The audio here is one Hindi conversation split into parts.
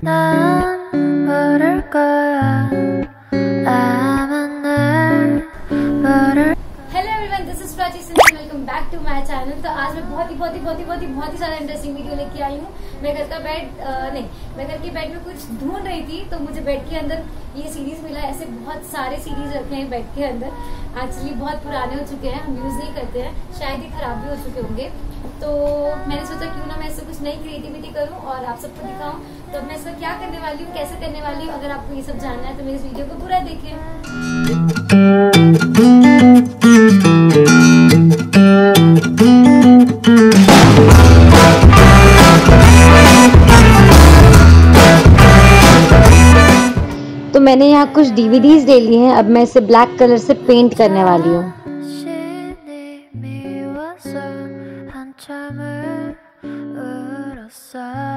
난 말해 this is Prachi Singh welcome back to my channel तो आज मैं बहुत ही बहुत ही बहुत ही बहुत ही बहुत ही सारा इंटरेस्टिंग वीडियो लेके आई हूँ। मैं घर का बेड नहीं, मैं घर के बेड में कुछ ढूंढ रही थी तो मुझे बेड के अंदर ये सीरीज़ मिला। ऐसे बहुत सारे सीरीज़ रखे हैं बेड के अंदर। एक्चुअली बहुत पुराने हो चुके हैं, हम यूज़ नहीं करते हैं। शायद ही खराब भी हो चुके होंगे। तो मैंने सोचा क्यों ना मैं इससे कुछ नई क्रिएटिविटी करूँ और आप सबको दिखाऊँ। तो मैं इसका क्या करने वाली हूँ, कैसे करने वाली हूँ, अगर आपको ये सब जानना है तो मेरे इस वीडियो को पूरा देखिए मैंने यहाँ कुछ डीवीडीज ले ली हैं, अब मैं इसे ब्लैक कलर से पेंट करने वाली हूँ। 신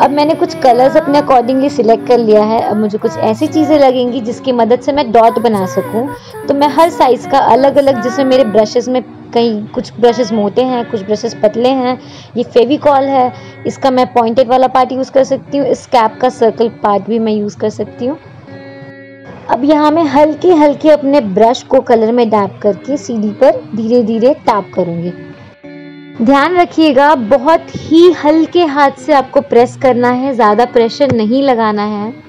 अब मैंने कुछ कलर्स अपने अकॉर्डिंगली सिलेक्ट कर लिया है। अब मुझे कुछ ऐसी चीज़ें लगेंगी जिसकी मदद से मैं डॉट बना सकूँ। तो मैं हर साइज़ का अलग अलग जैसे मेरे ब्रशेस में कई कुछ ब्रशेस मोटे हैं, कुछ ब्रशेस पतले हैं, ये फेविकॉल है। इसका मैं पॉइंटेड वाला पार्ट यूज़ कर सकती हूँ। इस कैप का सर्कल पार्ट भी मैं यूज़ कर सकती हूँ। अब यहाँ मैं हल्के हल्के अपने ब्रश को कलर में डैप करके सीढ़ी पर धीरे धीरे टैप करूँगी। ध्यान रखिएगा, बहुत ही हल्के हाथ से आपको प्रेस करना है, ज़्यादा प्रेशर नहीं लगाना है।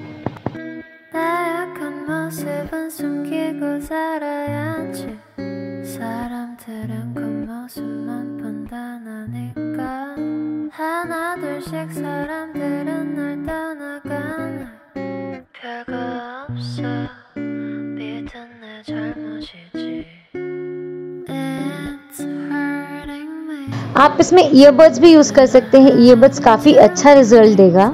आप इसमें ईयरबड्स भी यूज़ कर सकते हैं। ईयरबड्स काफ़ी अच्छा रिज़ल्ट देगा।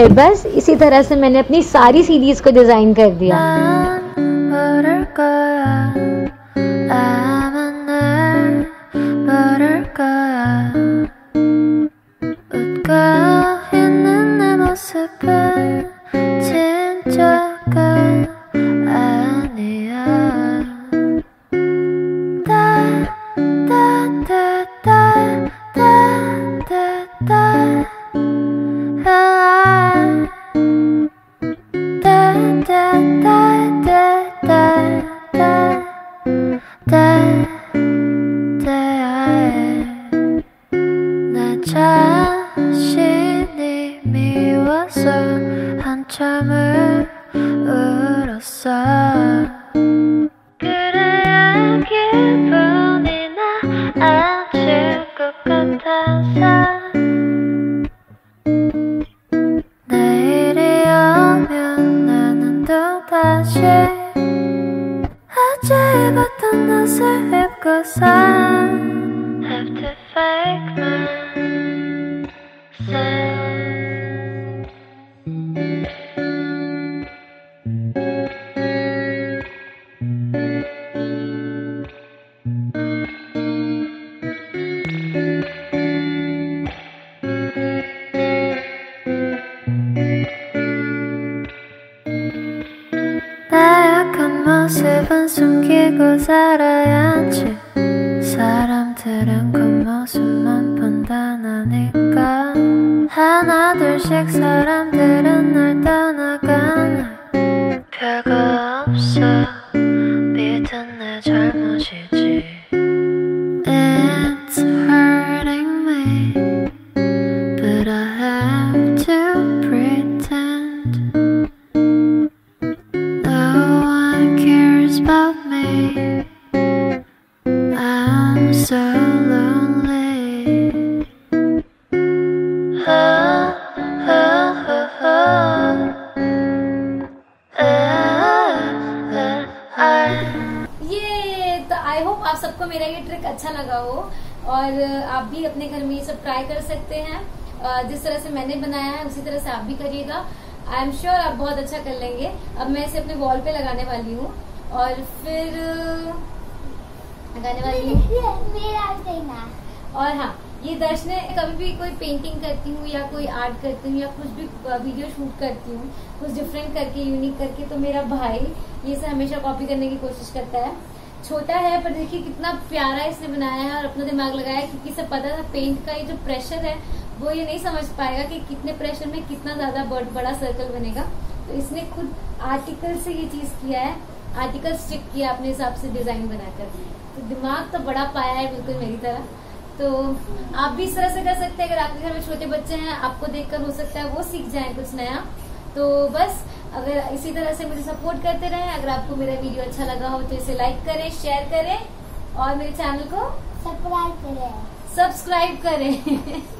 फिर बस इसी तरह से मैंने अपनी सारी सीरीज़ को डिज़ाइन कर दिया। 내 자신이 미워서 한참을 울었어 Cause I Have to fake man 숨기고 살아야지. 사람들은 겉모습만 판단하니까. 하나 둘씩 사람들 सबको मेरा ये ट्रिक अच्छा लगा हो और आप भी अपने घर में ये सब ट्राई कर सकते हैं। जिस तरह से मैंने बनाया है उसी तरह से आप भी करिएगा। आई एम श्योर आप बहुत अच्छा कर लेंगे। अब मैं इसे अपने वॉल पे लगाने वाली हूँ और फिर लगाने वाली हूँ। और हाँ ये दर्शने कभी भी कोई पेंटिंग करती हूँ या कोई आर्ट करती हूँ या कुछ भी वीडियो शूट करती हूँ कुछ डिफरेंट करके यूनिक करके तो मेरा भाई ये से हमेशा कॉपी करने की कोशिश करता है। छोटा है, पर देखिए कितना प्यारा इसने बनाया है और अपना दिमाग लगाया क्योंकि इसे पता था पेंट का ये जो प्रेशर है, वो ये नहीं समझ पाएगा कि कितने प्रेशर में कितना ज़्यादा बड़- बड़ा सर्कल बनेगा। तो इसने खुद आर्टिकल से ये चीज़ किया है आर्टिकल स्टिक किया अपने हिसाब से डिज़ाइन बनाकर। तो दिमाग तो बड़ा पाया है बिल्कुल मेरी तरह। तो आप भी इस तरह से कर सकते हैं, अगर आपके घर में छोटे बच्चे हैं, आपको देखकर हो सकता है वो सीख जाए कुछ नया। तो बस अगर इसी तरह से मुझे सपोर्ट करते रहें अगर आपको मेरा वीडियो अच्छा लगा हो तो इसे लाइक करें शेयर करें और मेरे चैनल को सब्सक्राइब करें। सब्सक्राइब करें।